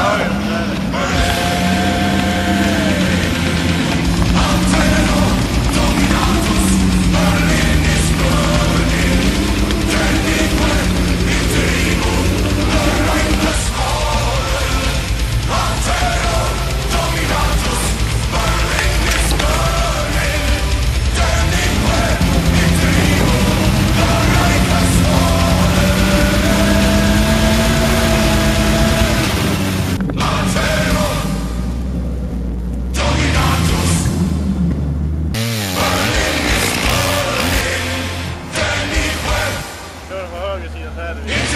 Sorry, Saturday.